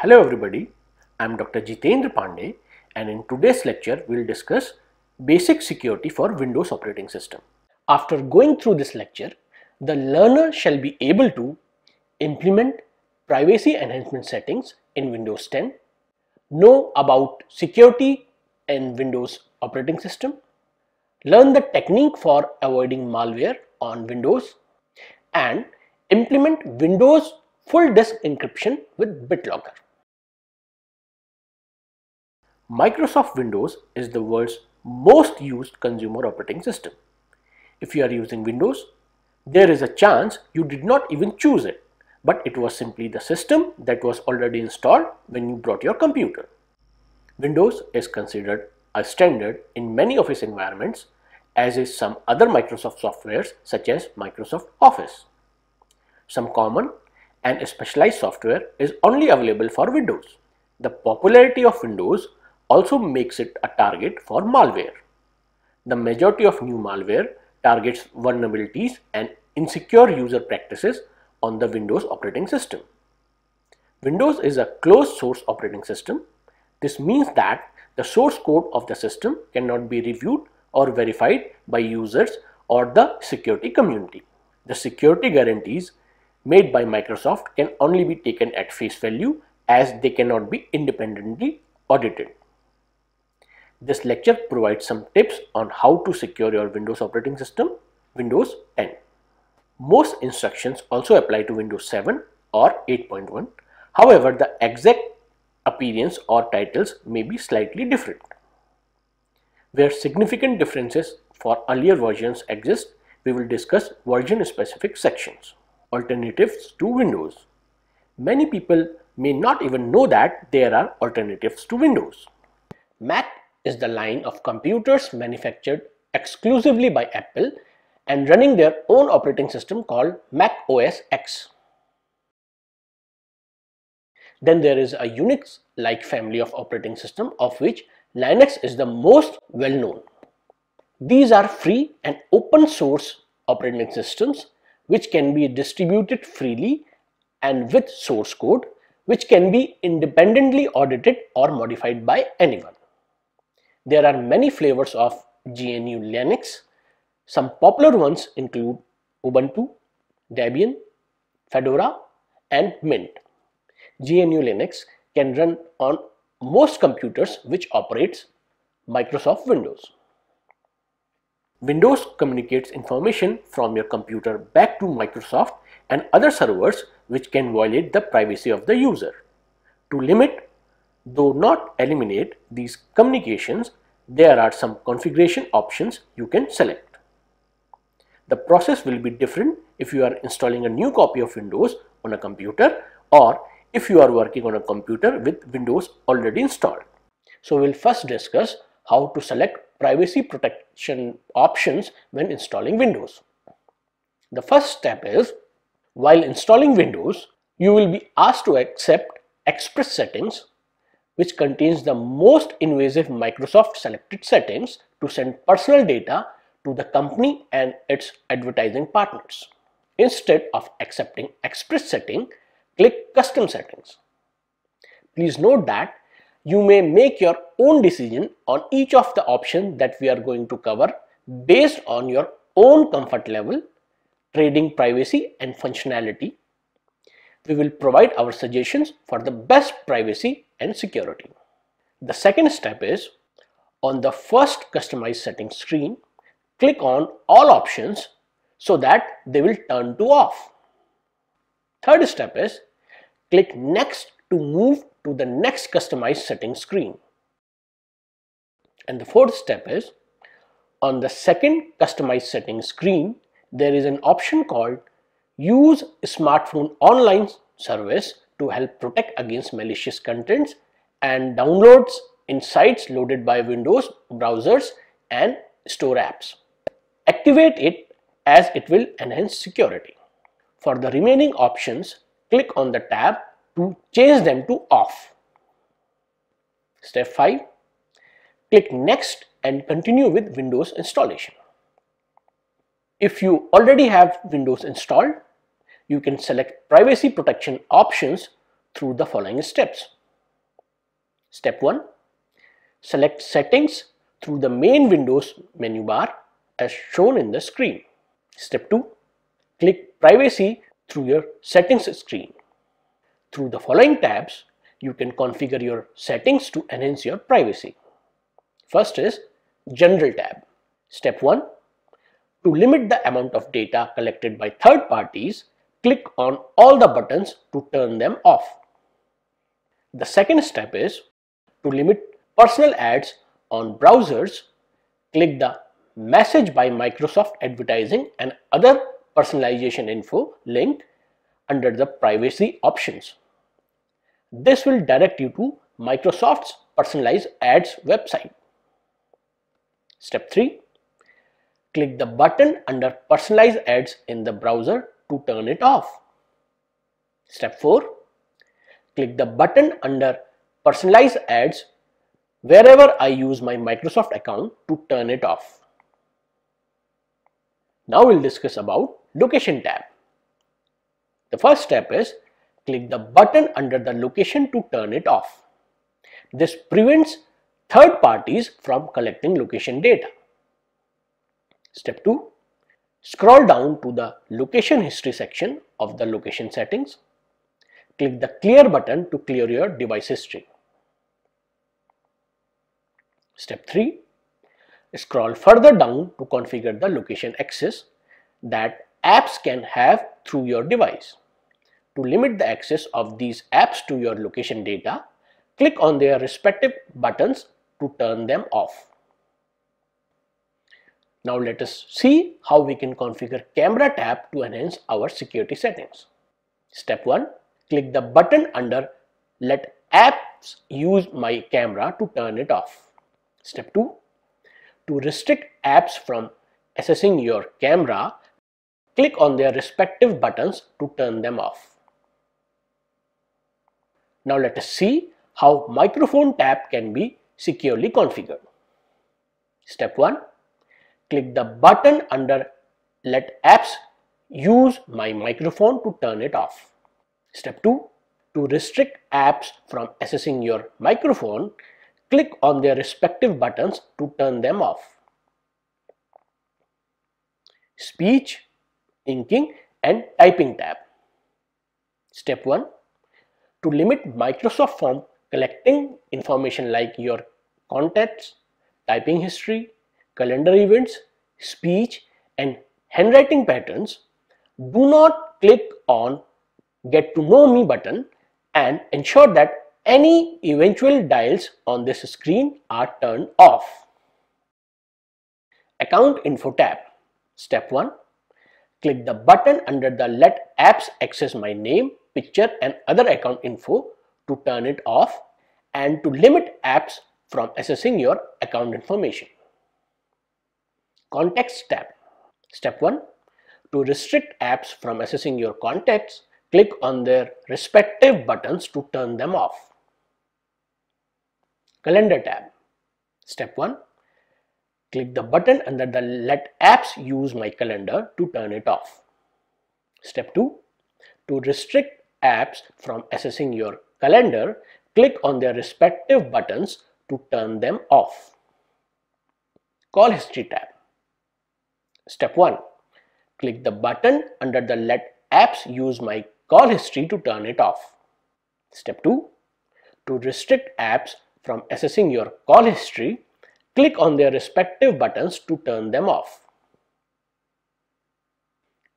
Hello everybody, I am Dr. Jeetendra Pande and in today's lecture we will discuss basic security for Windows operating system. After going through this lecture, the learner shall be able to implement privacy enhancement settings in Windows 10, know about security in Windows operating system, learn the technique for avoiding malware on Windows and implement Windows full disk encryption with BitLocker. Microsoft Windows is the world's most used consumer operating system. If you are using Windows, there is a chance you did not even choose it, but it was simply the system that was already installed when you brought your computer. Windows is considered a standard in many office environments as is some other Microsoft softwares such as Microsoft Office. Some common and specialized software is only available for Windows. The popularity of Windows also makes it a target for malware. The majority of new malware targets vulnerabilities and insecure user practices on the Windows operating system. Windows is a closed source operating system. This means that the source code of the system cannot be reviewed or verified by users or the security community. The security guarantees made by Microsoft can only be taken at face value as they cannot be independently audited. This lecture provides some tips on how to secure your Windows operating system, Windows 10. Most instructions also apply to Windows 7 or 8.1. However, the exact appearance or titles may be slightly different. Where significant differences for earlier versions exist, we will discuss version specific sections. Alternatives to Windows. Many people may not even know that there are alternatives to Windows. Mac is the line of computers manufactured exclusively by Apple and running their own operating system called Mac OS X. Then there is a Unix-like family of operating system of which Linux is the most well known. These are free and open source operating systems which can be distributed freely and with source code which can be independently audited or modified by anyone. There are many flavors of GNU Linux. Some popular ones include Ubuntu, Debian, Fedora and Mint. GNU Linux can run on most computers which operates Microsoft Windows. Windows communicates information from your computer back to Microsoft and other servers which can violate the privacy of the user. To limit though not eliminate these communications, there are some configuration options you can select. The process will be different if you are installing a new copy of Windows on a computer or if you are working on a computer with Windows already installed. So we'll first discuss how to select privacy protection options when installing Windows. The first step is while installing Windows, you will be asked to accept Express settings which contains the most invasive Microsoft selected settings to send personal data to the company and its advertising partners. Instead of accepting express setting, click custom settings. Please note that you may make your own decision on each of the options that we are going to cover based on your own comfort level, trading privacy and functionality. We will provide our suggestions for the best privacy and security. The second step is on the first customize settings screen, click on all options so that they will turn to off. Third step is click next to move to the next customize settings screen. And the fourth step is on the second customize settings screen, there is an option called use SmartScreen online service to help protect against malicious contents and downloads in sites loaded by Windows browsers and store apps. Activate it as it will enhance security. For the remaining options, click on the tab to change them to off. Step 5. Click next and continue with Windows installation. If you already have Windows installed, you can select privacy protection options through the following steps. Step 1. Select settings through the main Windows menu bar as shown in the screen. Step 2. Click privacy through your settings screen. Through the following tabs, you can configure your settings to enhance your privacy. First is General tab. Step 1. To limit the amount of data collected by third parties, click on all the buttons to turn them off. The second step is to limit personal ads on browsers, click the Message by Microsoft Advertising and other personalization info link under the privacy options. This will direct you to Microsoft's personalized ads website. Step 3. Click the button under personalized ads in the browser to turn it off. Step 4. Click the button under personalized ads wherever I use my Microsoft account to turn it off. Now we'll discuss about location tab. The first step is click the button under the location to turn it off. This prevents third parties from collecting location data. Step 2. Scroll down to the location history section of the location settings. Click the clear button to clear your device history. Step 3. Scroll further down to configure the location access that apps can have through your device. To limit the access of these apps to your location data, click on their respective buttons to turn them off. Now let us see how we can configure camera tab to enhance our security settings. Step 1. Click the button under let apps use my camera to turn it off. Step 2. To restrict apps from accessing your camera, click on their respective buttons to turn them off. Now let us see how microphone tab can be securely configured. Step 1. Click the button under let apps use my microphone to turn it off. Step 2. To restrict apps from accessing your microphone, click on their respective buttons to turn them off. Speech, inking and typing tab. Step 1. To limit Microsoft Form collecting information like your contacts, typing history, calendar events, speech and handwriting patterns, do not click on get to know me button and ensure that any eventual dials on this screen are turned off. Account Info tab. Step 1. Click the button under the Let Apps Access My Name, Picture and Other Account Info to turn it off and to limit apps from accessing your account information. Contacts tab. Step 1. To restrict apps from accessing your contacts, click on their respective buttons to turn them off. Calendar tab. Step 1. Click the button under the Let Apps Use My Calendar to turn it off. Step 2. To restrict apps from accessing your calendar, click on their respective buttons to turn them off. Call History tab. Step 1. Click the button under the Let Apps Use My Call History to turn it off. Step 2. To restrict apps from accessing your call history, click on their respective buttons to turn them off.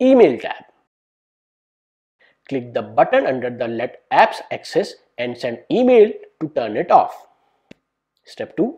Email tab. Click the button under the Let Apps Access and send email to turn it off. Step 2.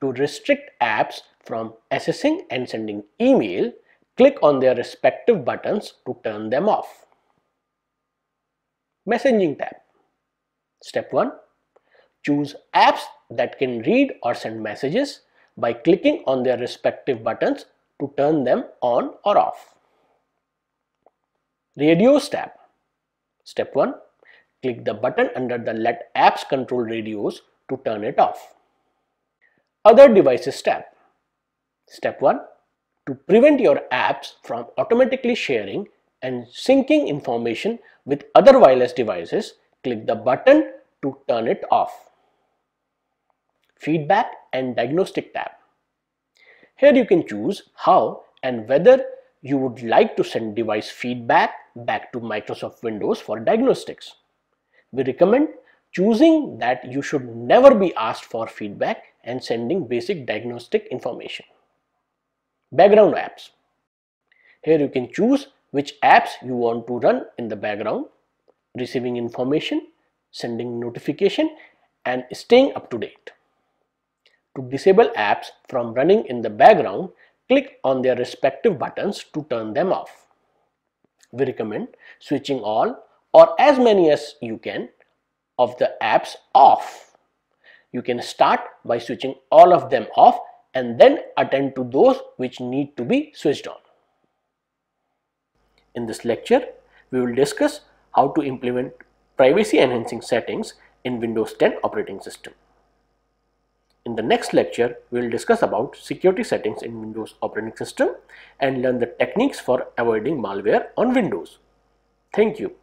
To restrict apps from accessing and sending email, click on their respective buttons to turn them off. Messaging tab. Step 1. Choose apps that can read or send messages by clicking on their respective buttons to turn them on or off. Radios tab. Step 1. Click the button under the Let Apps Control Radios to turn it off. Other Devices tab. Step 1. To prevent your apps from automatically sharing and syncing information with other wireless devices, click the button to turn it off. Feedback and Diagnostic tab. Here you can choose how and whether you would like to send device feedback back to Microsoft Windows for diagnostics. We recommend choosing that you should never be asked for feedback and sending basic diagnostic information. Background apps. Here you can choose which apps you want to run in the background, receiving information, sending notification and staying up to date. To disable apps from running in the background, click on their respective buttons to turn them off. We recommend switching all or as many as you can of the apps off. You can start by switching all of them off and then attend to those which need to be switched on. In this lecture, we will discuss how to implement privacy enhancing settings in Windows 10 operating system. In the next lecture, we will discuss about security settings in Windows operating system and learn the techniques for avoiding malware on Windows. Thank you.